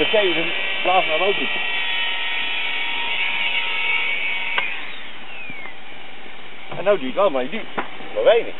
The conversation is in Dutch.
Verkeer, blaas nou ook niet. En nou duurt wel, maar je duurt. maar weinig.